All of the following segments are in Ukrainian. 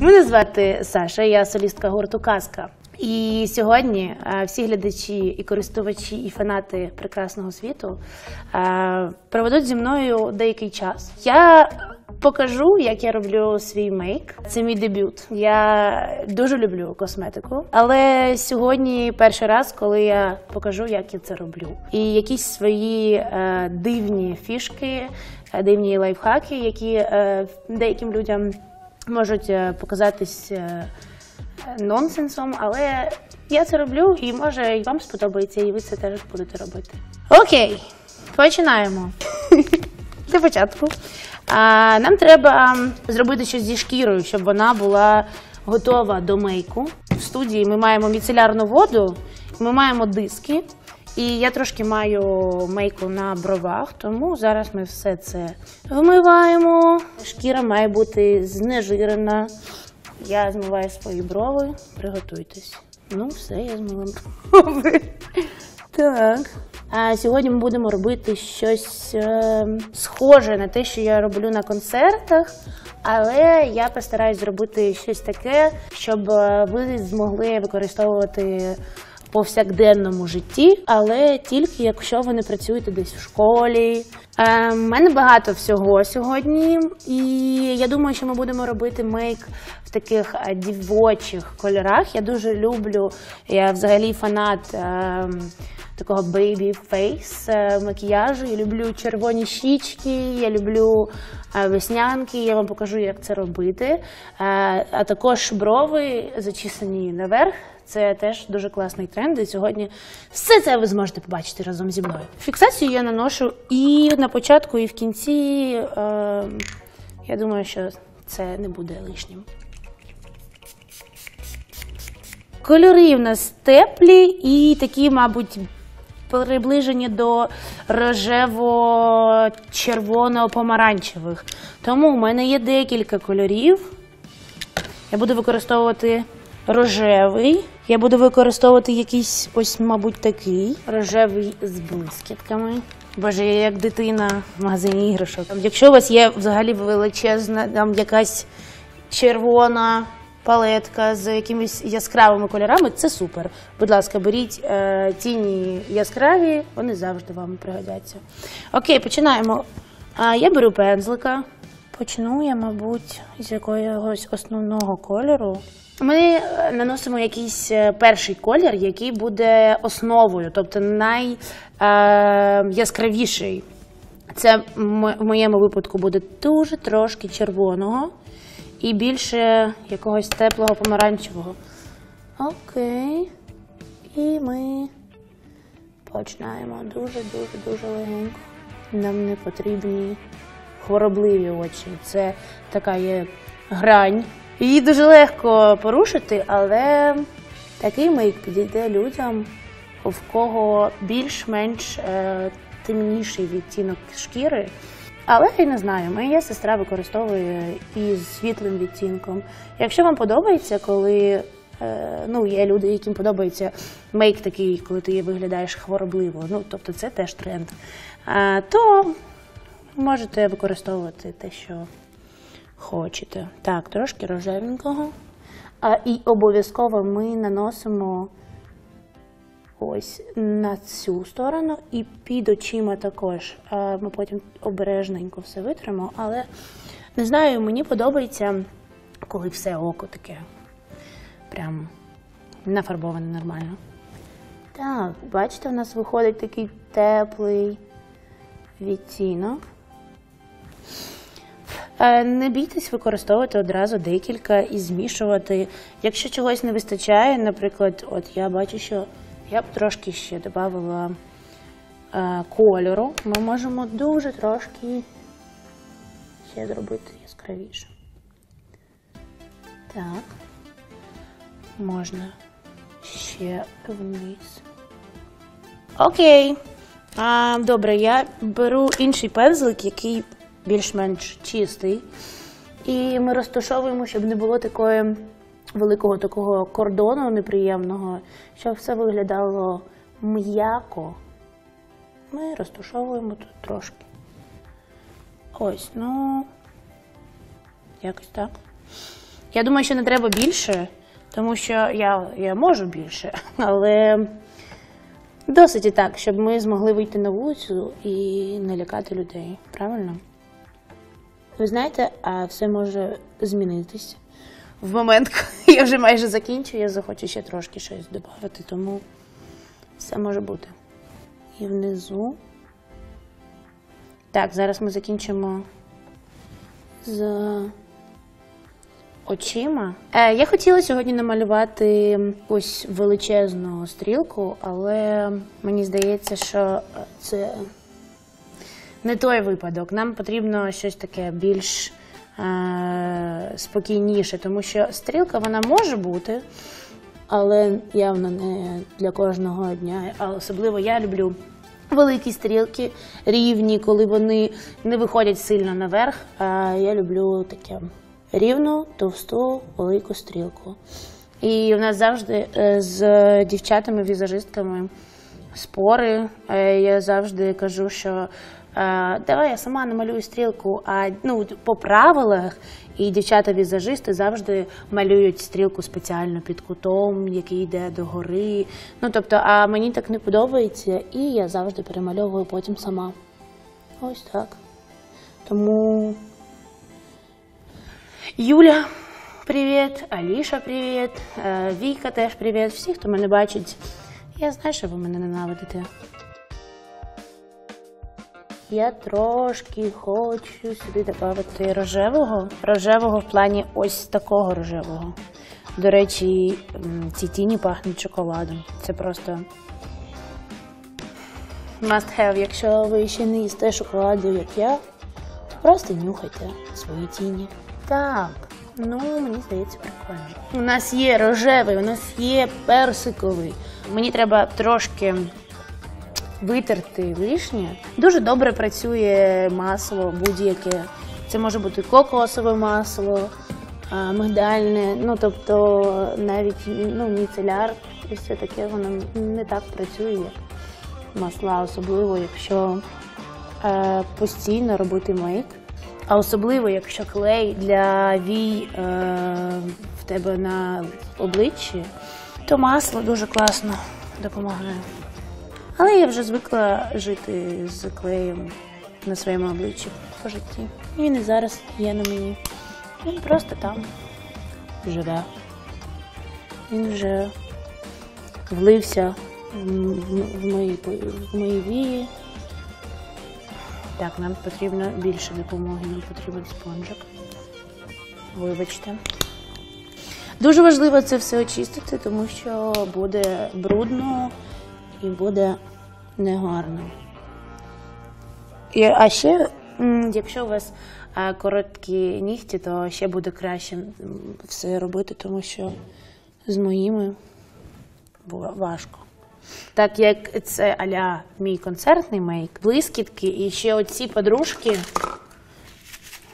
Мене звати Саша, я солістка гурту Казка. І сьогодні е, всі глядачі і користувачі, і фанати прекрасного світу е, проведуть зі мною деякий час. Я покажу, як я роблю свій мейк. Це мій дебют. Я дуже люблю косметику, але сьогодні перший раз, коли я покажу, як я це роблю, і якісь свої е, дивні фішки, дивні лайфхаки, які деяким людям можуть е, показатись е, нонсенсом, але я це роблю і може і вам сподобається, і ви це теж будете робити. Окей, починаємо. Для початку. А, нам треба зробити щось зі шкірою, щоб вона була готова до мейку. В студії ми маємо міцелярну воду, ми маємо диски. І я трошки маю мейку на бровах, тому зараз ми все це вмиваємо. Шкіра має бути знежирена. Я змиваю свої брови, приготуйтесь. Ну, все, я змила брови. Так. А сьогодні ми будемо робити щось е, схоже на те, що я роблю на концертах, але я постараюсь зробити щось таке, щоб е, ви змогли використовувати повсякденному житті, але тільки якщо ви не працюєте десь в школі. Е, мене багато всього сьогодні, і я думаю, що ми будемо робити мейк таких е, дівочих кольорах. Я дуже люблю, я взагалі фанат. е, Такого baby face е, макіяжу. Я люблю червоні щічки, я люблю е, веснянки. Я вам покажу, як це робити. Е, А також брови зачісані наверх. Це теж дуже класний тренд. І сьогодні все це ви зможете побачити разом зі мною. Фіксацію я наношу і на початку, і в кінці. Е, Я думаю, що це не буде лишнім. Кольори в нас теплі і такі, мабуть, приближені до рожево-червоно-помаранчевих. Тому у мене є декілька кольорів. Я буду використовувати рожевий. Я буду використовувати якийсь, ось, мабуть, такий рожевий з блискітками. Боже, я як дитина в магазині іграшок. Якщо у вас є взагалі величезна там якась червона палетка з якимись яскравими кольорами, це супер. Будь ласка, беріть е, тіні яскраві, вони завжди вам пригодяться. Окей, починаємо. Я беру пензлика. Почну я, мабуть, з якогось основного кольору. Ми е, наносимо якийсь е, перший колір, який буде основою, тобто найяскравіший. Це в моєму випадку буде дуже трошки червоного і більше якогось теплого помаранчевого. Окей. І ми починаємо дуже-дуже дуже легенько. Нам не потрібні хворобливі очі. Це така є грань. Її дуже легко порушити, але такий мейк підійде людям, в кого більш-менш е, темніший відтінок шкіри. Але я не знаю, моя сестра використовує із світлим відтінком. Якщо вам подобається, коли е, ну, є люди, яким подобається мейк такий, коли ти виглядаєш хворобливо, ну тобто це теж тренд, е, то можете використовувати те, що хочете. Так, трошки рожевенького. І обов'язково ми наносимо ось на цю сторону і під очима також. Ми потім обережненько все витримо, але не знаю, мені подобається, коли все око таке прям нафарбоване нормально. Так, бачите, у нас виходить такий теплий відтінок. Е, Не бійтесь використовувати одразу декілька і змішувати. Якщо чогось не вистачає, наприклад, от я бачу, що я б трошки ще додавала е, кольору. Ми можемо дуже трошки ще зробити яскравіше. Так, можна ще вниз. Окей. А, Добре, я беру інший пензлик, який більш-менш чистий. І ми розташовуємо, щоб не було такої великого такого кордону неприємного, щоб все виглядало м'яко. Ми розташовуємо тут трошки. Ось, ну, якось так. Я думаю, що не треба більше, тому що я, я можу більше, але досить і так, щоб ми змогли вийти на вулицю і не лякати людей. Правильно? Ви знаєте, а все може змінитись. В момент, коли я вже майже закінчу, я захочу ще трошки щось додати, тому все може бути. І внизу. Так, зараз ми закінчимо з очима. Е, я хотіла сьогодні намалювати ось величезну стрілку, але мені здається, що це не той випадок. Нам потрібно щось таке більш спокійніше, тому що стрілка вона може бути, але явно не для кожного дня. А особливо я люблю великі стрілки, рівні, коли вони не виходять сильно наверх. А я люблю таке рівну, товсту, велику стрілку. І в нас завжди е, з дівчатами-візажистками спори. Е, Я завжди кажу, що е, давай я сама намалюю стрілку, а ну, по правилах і дівчата-візажисти завжди малюють стрілку спеціально під кутом, який йде догори. Ну тобто, а мені так не подобається, і я завжди перемальовую потім сама. Ось так. Тому Юля, привіт, Аліша, привіт, е, Віка теж привіт. Всі, хто мене бачить. Я знаю, що ви мене ненавидите. Я трошки хочу сюди додати рожевого. Рожевого в плані ось такого рожевого. До речі, ці тіні пахнуть шоколадом. Це просто must have. Якщо ви ще не їсте шоколаду, як я, то просто нюхайте свої тіні. Так, ну мені здається, прикольно. У нас є рожевий, у нас є персиковий. Мені треба трошки витерти лишнє. Дуже добре працює масло будь-яке. Це може бути кокосове масло, мигдальне, ну тобто навіть ну, міцеляр і все таке воно не так працює, як масла, особливо якщо е, постійно робити мейк. А особливо, якщо клей для вій е, в тебе на обличчі, то масло дуже класно допомагає. Але я вже звикла жити з клеєм на своєму обличчі по житті. І він і зараз є на мені. Він просто там живе. Він вже влився в мої, в мої вії. Так, нам потрібно більше допомоги, нам потрібен спонжик. Вибачте. Дуже важливо це все очистити, тому що буде брудно і буде негарно. А ще, якщо у вас короткі нігті, то ще буде краще все робити, тому що з моїми було важко. Так як це аля мій концертний мейк, блискітки і ще оці подружки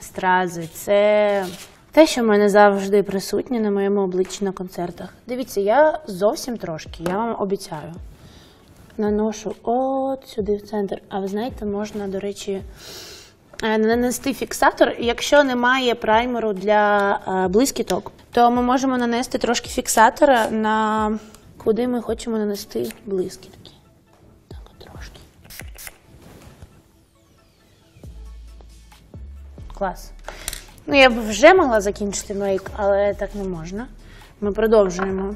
стрази, це те, що в мене завжди присутнє на моєму обличчі на концертах. Дивіться, я зовсім трошки, я вам обіцяю. Наношу от сюди в центр. А ви знаєте, можна, до речі, е, нанести фіксатор. Якщо немає праймеру для е, блискіток, то ми можемо нанести трошки фіксатора на куди ми хочемо нанести блискітки. Так, от трошки. Клас. Ну, я б вже могла закінчити мейк, але так не можна. Ми продовжуємо.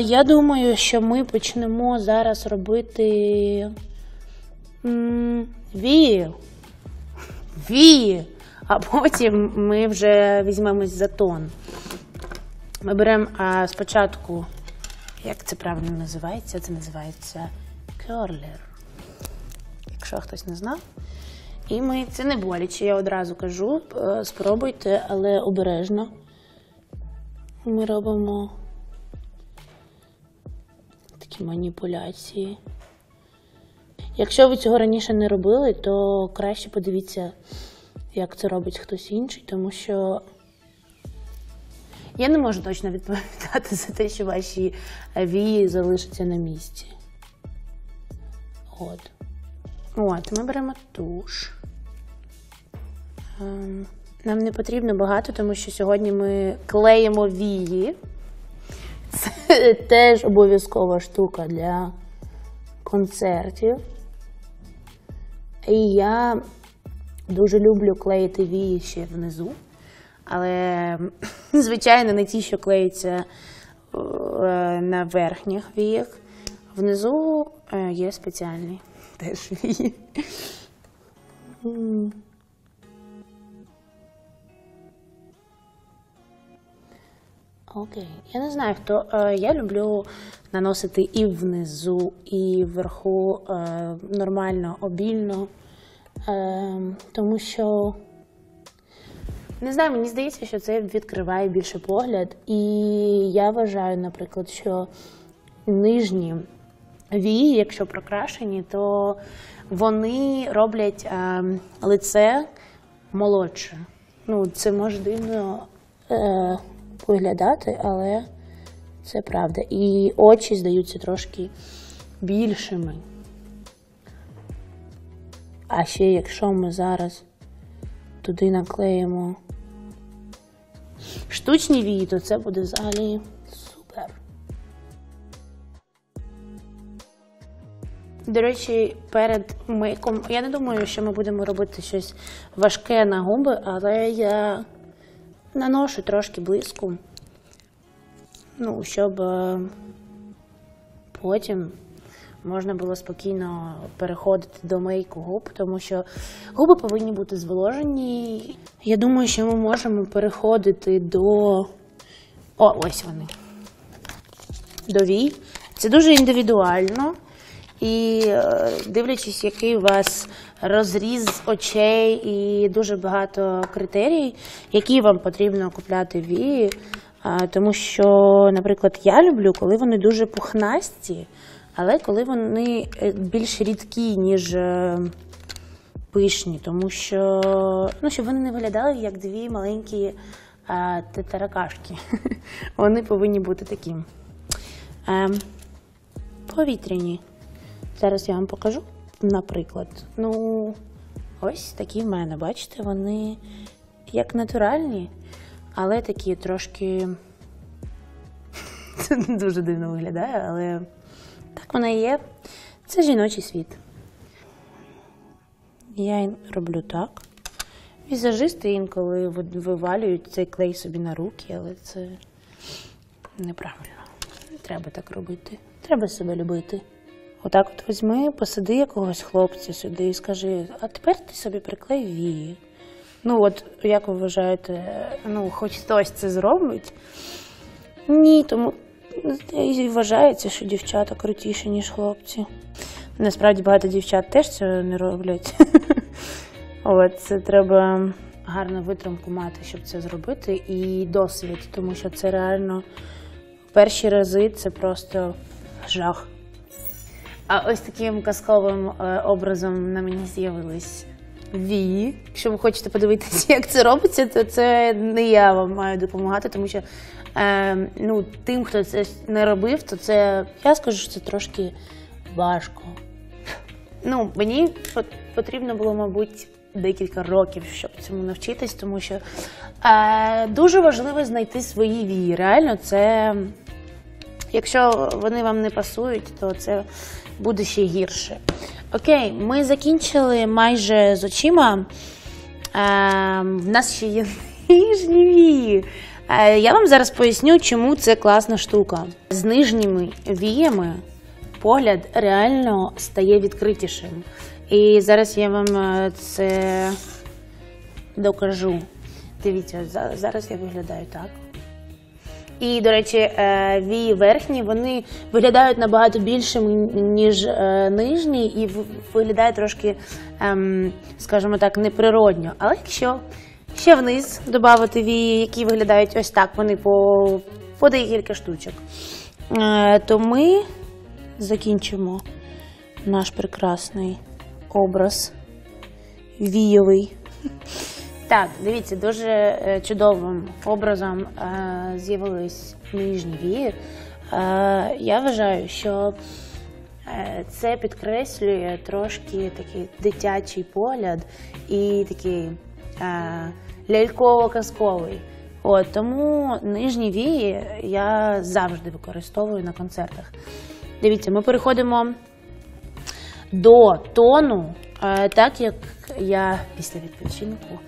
Я думаю, що ми почнемо зараз робити вії. Вії. А потім ми вже візьмемось за тон. Ми беремо а, спочатку, як це правильно називається? Це називається керлер. Якщо хтось не знав. І ми це не боляче, я одразу кажу. Е, Спробуйте, але обережно. Ми робимо маніпуляції. Якщо ви цього раніше не робили, то краще подивіться, як це робить хтось інший, тому що я не можу точно відповідати за те, що ваші вії залишаться на місці. От. От, ми беремо туш. Ем, Нам не потрібно багато, тому що сьогодні ми клеїмо вії. Це теж обов'язкова штука для концертів. І я дуже люблю клеїти вії ще внизу. Але, звичайно, не ті, що клеються е, на верхніх віях. Внизу е, є спеціальні теж вії. Окей. Я не знаю, хто. е, Я люблю наносити і внизу, і вверху е, нормально, обільно. Е, Тому що не знаю, мені здається, що це відкриває більше погляд. І я вважаю, наприклад, що нижні вії, якщо прокрашені, то вони роблять е, лице молодше. Ну, це може дивно е, виглядати, але це правда. І очі здаються трошки більшими. А ще якщо ми зараз туди наклеїмо штучні вії, то це буде взагалі супер. До речі, перед мейком я не думаю, що ми будемо робити щось важке на губи, але я наношу трошки блиску, ну, щоб е, потім можна було спокійно переходити до мейку губ, тому що губи повинні бути зволожені. Я думаю, що ми можемо переходити до. О, ось вони. До вій. Це дуже індивідуально. І е, дивлячись, який у вас розріз очей і дуже багато критерій, які вам потрібно купляти вії. Тому що, наприклад, я люблю, коли вони дуже пухнасті, але коли вони е, більш рідкі, ніж е, пишні, тому що ну, щоб вони не виглядали як дві маленькі а, таракашки. Вони повинні бути такі ем, повітряні. Зараз я вам покажу, наприклад. Ну, ось такі в мене, бачите, вони як натуральні, але такі трошки. Це дуже дивно виглядає, але так вона і є. Це жіночий світ. Я роблю так. Візажисти інколи вивалюють цей клей собі на руки, але це неправильно. Не треба так робити. Треба себе любити. Отак от візьми, посади якогось хлопця сюди і скажи, а тепер ти собі приклей вії. Ну, от як ви вважаєте, ну, хоч хтось це зробить? Ні, тому і вважається, що дівчата крутіші, ніж хлопці. Насправді багато дівчат теж це не роблять. От це треба гарну витримку мати, щоб це зробити, і досвід, тому що це реально перші рази це просто жах. А ось таким казковим е, образом на мені з'явились вії. Якщо ви хочете подивитися, як це робиться, то це не я вам маю допомагати, тому що е, ну, тим, хто це не робив, то це я скажу, що це трошки важко. Ну, мені потрібно було, мабуть, декілька років, щоб цьому навчитись, тому що е, дуже важливо знайти свої вії. Реально, це якщо вони вам не пасують, то це буде ще гірше. Окей, ми закінчили майже з очима. Е, в нас ще є нижні. Е, я вам зараз поясню, чому це класна штука. З нижніми віями погляд реально стає відкритішим. І зараз я вам е, це докажу. Дивіться, зараз я виглядаю так. І, до речі, е, вії верхні вони виглядають набагато більшими, ніж е, нижні, і в- виглядають трошки, ем, скажімо так, неприродньо. Але якщо ще вниз додати вії, які виглядають ось так, вони по, по декілька штучок, е, то ми закінчимо наш прекрасний образ війовий. Так, дивіться, дуже е, чудовим образом е, з'явились нижні вії. Е, я вважаю, що це підкреслює трошки такий дитячий погляд і такий ляльково-казковий. От, тому нижні вії я завжди використовую на концертах. Дивіться, ми переходимо до тону, так як я після відпочинку,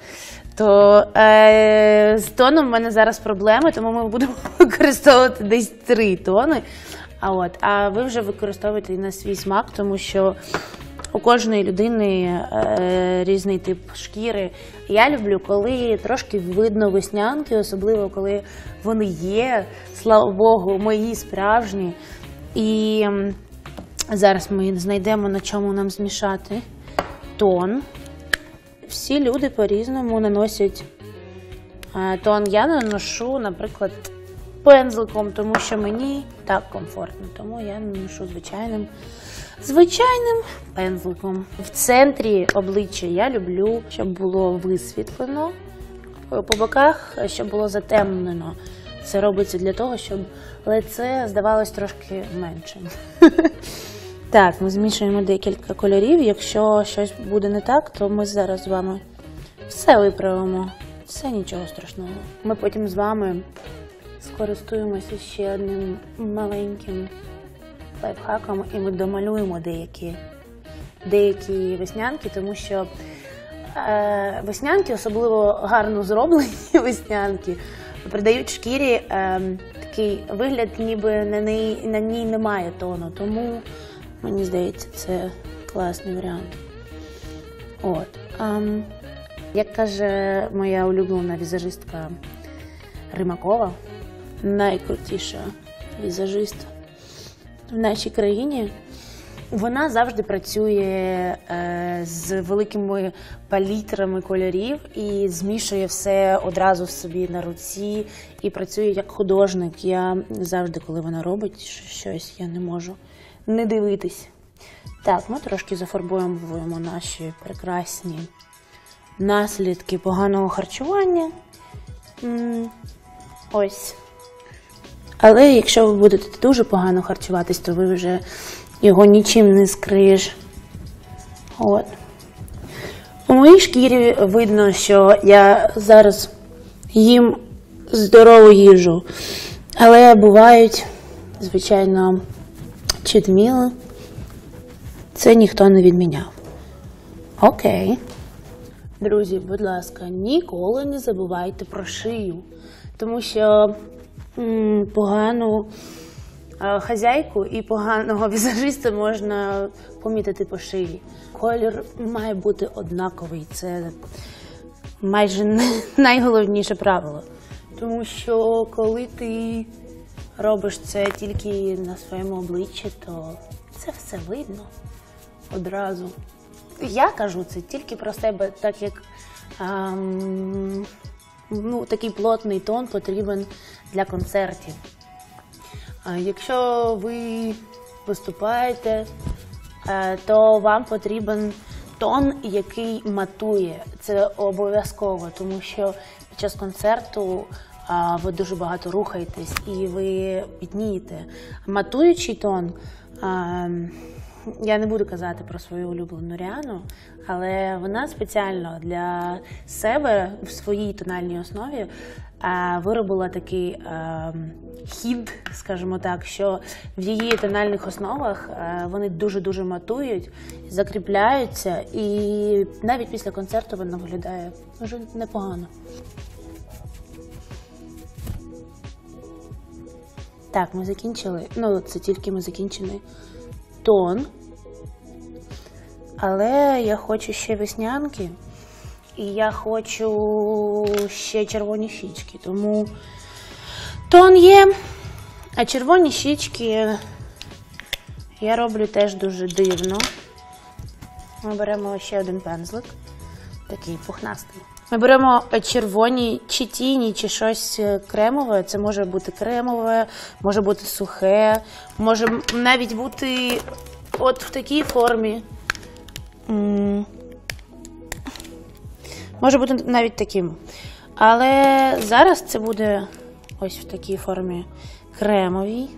то е, з тоном в мене зараз проблеми, тому ми будемо використовувати десь три тони. А от, а ви вже використовуєте на свій смак, тому що у кожної людини е, різний тип шкіри. Я люблю, коли трошки видно веснянки, особливо коли вони є, слава Богу, мої справжні. І зараз ми знайдемо на чому нам змішати тон. Всі люди по-різному наносять е, тон. Я наношу, наприклад, пензликом, тому що мені так комфортно. Тому я наношу звичайним, звичайним пензликом. В центрі обличчя я люблю, щоб було висвітлено. По боках, щоб було затемнено. Це робиться для того, щоб лице здавалось трошки меншим. Так, ми змішуємо декілька кольорів. Якщо щось буде не так, то ми зараз з вами все виправимо. Все нічого страшного. Ми потім з вами скористуємося ще одним маленьким лайфхаком, і ми домалюємо деякі, деякі веснянки, тому що е, веснянки, особливо гарно зроблені веснянки, придають шкірі е, такий вигляд, ніби на ній, на ній немає тону. Тому мені здається, це класний варіант. От. ем, як каже моя улюблена візажистка Римакова, найкрутіша візажист в нашій країні. Вона завжди працює е, з великими палітрами кольорів і змішує все одразу собі на руці і працює як художник. Я завжди, коли вона робить щось, я не можу не дивитись. Так, ми трошки зафарбуємо наші прекрасні наслідки поганого харчування. Ось. Але якщо ви будете дуже погано харчуватись, то ви вже його нічим не скриєш. От. У моїй шкірі видно, що я зараз їм здорову їжу. Але бувають, звичайно, читміли. Це ніхто не відміняв. Окей. Друзі, будь ласка, ніколи не забувайте про шию, тому що м, погану е, хазяйку і поганого візажиста можна помітити по шиї. Колір має бути однаковий. Це майже найголовніше правило. Тому що коли ти робиш це тільки на своєму обличчі, то це все видно одразу. Я кажу це тільки про себе, так як ем, ну, такий плотний тон потрібен для концертів. А якщо ви виступаєте, е, то вам потрібен тон, який матує. Це обов'язково, тому що під час концерту ви дуже багато рухаєтесь і ви пітнієте. Матуючий тон. я не буду казати про свою улюблену Ріану, але вона спеціально для себе в своїй тональній основі виробила такий хід, скажімо так, що в її тональних основах вони дуже-дуже матують, закріпляються, і навіть після концерту вона виглядає дуже непогано. Так, ми закінчили. Ну, це тільки ми закінчили тон. Але я хочу ще веснянки. І я хочу ще червоні щічки. Тому тон є. А червоні щічки я роблю теж дуже дивно. Ми беремо ще один пензлик, такий пухнастий. Ми беремо червоні чи тіні, чи щось кремове. Це може бути кремове, може бути сухе, може навіть бути от в такій формі. Може бути навіть таким. Але зараз це буде ось в такій формі кремовій.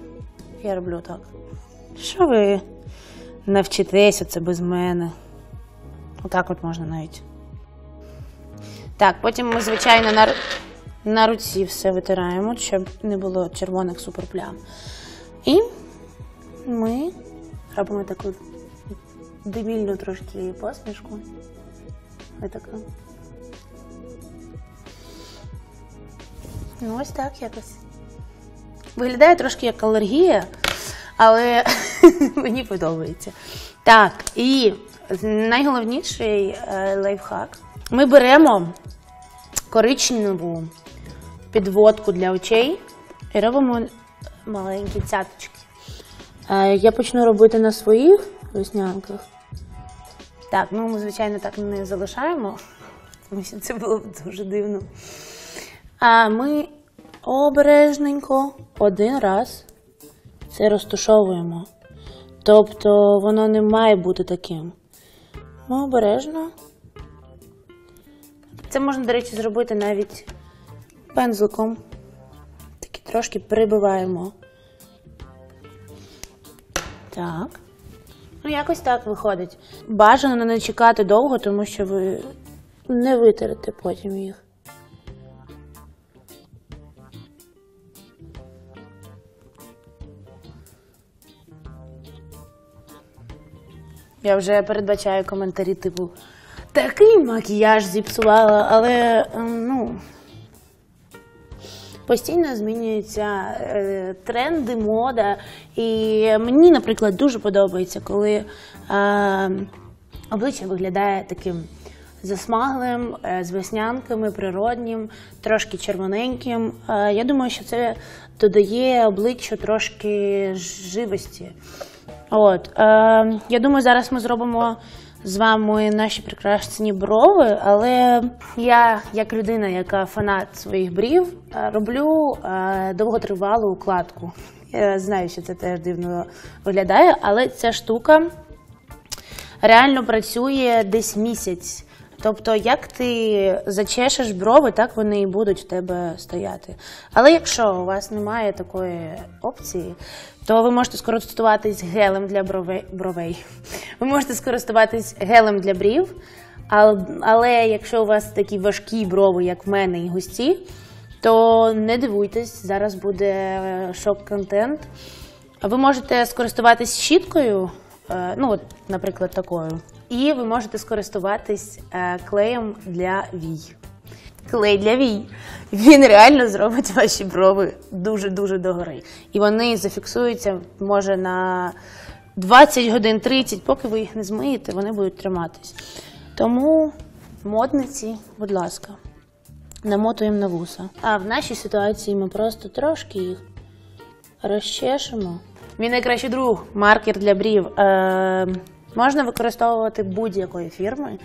Я роблю так. Що ви навчитеся це без мене? Отак от можна навіть. Так, потім ми, звичайно, на, на руці все витираємо, щоб не було червоних суперплям. І ми робимо таку дебільну трошки посмішку. Ось така. Ну, ось так якось. Виглядає трошки як алергія, але мені подобається. Так, і найголовніший е, лайфхак. Ми беремо коричневу підводку для очей і робимо маленькі цяточки. Е, Я почну робити на своїх веснянках. Так, ну ми, звичайно, так не залишаємо, тому що це було б дуже дивно. А ми обережненько один раз це розтушовуємо. Тобто воно не має бути таким. Ми обережно. Це можна, до речі, зробити навіть пензликом. Такі трошки прибиваємо. Так. Ну, якось так виходить. Бажано не чекати довго, тому що ви не витерете потім їх. Я вже передбачаю коментарі, типу, такий макіяж зіпсувала, але ем, ну. Постійно змінюються е, тренди, мода. І мені, наприклад, дуже подобається, коли е, обличчя виглядає таким засмаглим, е, з веснянками, природнім, трошки червоненьким. Е, я думаю, що це додає обличчю трошки живості. От, е, я думаю, зараз ми зробимо з вами наші прекрасні брови, але я, як людина, яка фанат своїх брів, е, роблю е, довготривалу укладку. Я знаю, що це теж дивно виглядає, але ця штука реально працює десь місяць. Тобто, як ти зачешеш брови, так вони і будуть в тебе стояти. Але якщо у вас немає такої опції, то ви можете скористуватись гелем для бровей. бровей. Ви можете скористуватись гелем для брів, але, якщо у вас такі важкі брови, як в мене, і густі, то не дивуйтесь, зараз буде шок-контент. Ви можете скористуватись щіткою, е, ну, от, наприклад, такою. І ви можете скористуватись е, клеєм для вій. Клей для вій. Він реально зробить ваші брови дуже-дуже догори. І вони зафіксуються, може, на 20 годин 30, поки ви їх не змиєте, вони будуть триматись. Тому модниці, будь ласка, намотуємо на вуса. А в нашій ситуації ми просто трошки їх розчешемо. Мій найкращий друг маркер для брів. Е, можна використовувати будь-якої фірми.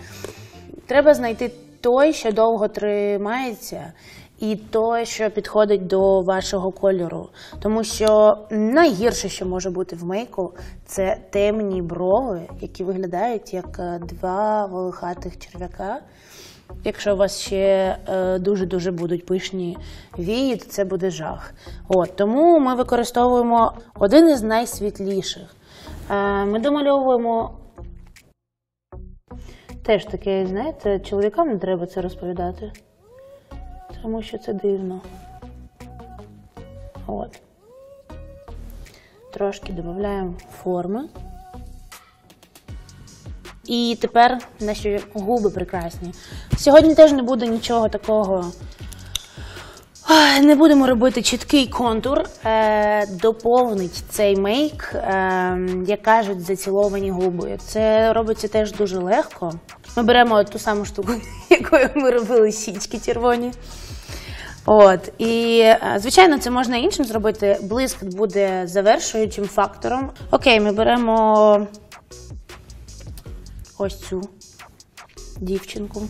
Треба знайти той, що довго тримається, і той, що підходить до вашого кольору. Тому що найгірше, що може бути в мейку, це темні брови, які виглядають як е, два волохатих черв'яка. Якщо у вас ще е, дуже-дуже будуть пишні вії, то це буде жах. От, тому ми використовуємо один із найсвітліших. Е, ми домальовуємо теж таке, знаєте, чоловікам не треба це розповідати, тому що це дивно. От. Трошки додаємо форми. І тепер наші губи прекрасні. Сьогодні теж не буде нічого такого. Не будемо робити чіткий контур. Е, доповнить цей мейк, е, як кажуть, заціловані губи. Це робиться теж дуже легко. Ми беремо ту саму штуку, якою ми робили щічки червоні. От і е, звичайно, це можна іншим зробити. Блиск буде завершуючим фактором. Окей, ми беремо ось цю дівчинку.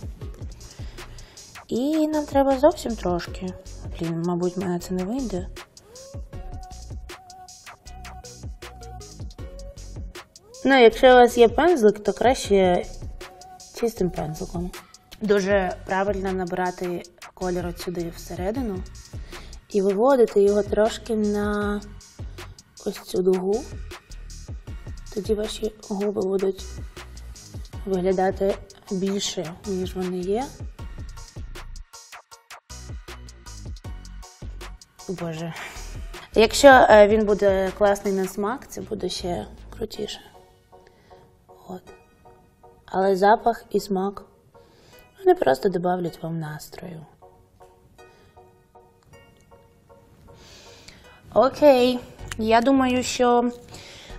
І нам треба зовсім трошки. Блін, мабуть, мене це не вийде. Ну, якщо у вас є пензлик, то краще чистим пензликом. Дуже правильно набирати колір от сюди всередину і виводити його трошки на ось цю дугу. Тоді ваші губи будуть виглядати більше, ніж вони є. Боже. Якщо е, він буде класний на смак, це буде ще крутіше. От. Але запах і смак вони просто додавлять вам настрою. Окей, я думаю, що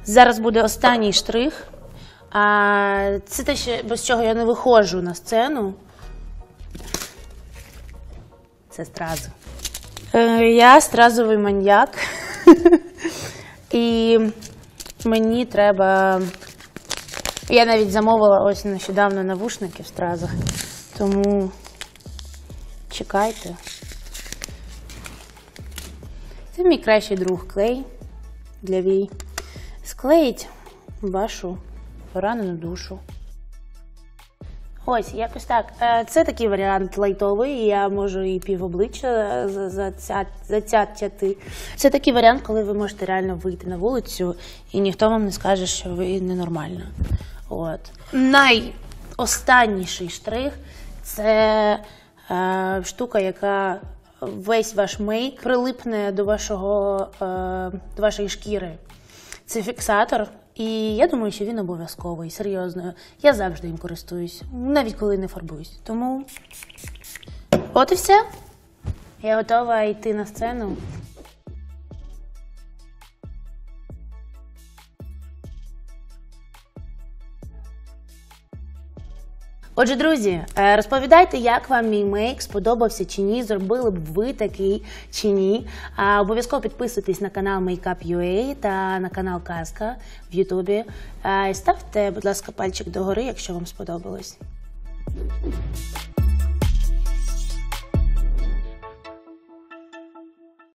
зараз буде останній штрих. А це те, що, без чого я не виходжу на сцену. Це стрази. Е, я стразовий маньяк. І мені треба. Я навіть замовила ось нещодавно навушники в стразах. Тому чекайте. Це мій кращий друг клей для вій. Склеїть вашу поранену душу. Ось, якось так. Е, Це такий варіант лайтовий. Я можу і півобличчя за- заця- зацятяти. Це такий варіант, коли ви можете реально вийти на вулицю, і ніхто вам не скаже, що ви ненормальна. От. Найостанніший штрих це е, штука, яка весь ваш мейк прилипне до, вашого, е, до вашої шкіри. Це фіксатор, і я думаю, що він обов'язковий, серйозно. Я завжди їм користуюсь, навіть коли не фарбуюсь. Тому от і все. Я готова йти на сцену. Отже, друзі, е, розповідайте, як вам мій мейк сподобався чи ні, зробили б ви такий чи ні. Обов'язково підписуйтесь на канал Makeup.ua та на канал Казка в Ютубі. Ставте, будь ласка, пальчик догори, якщо вам сподобалось.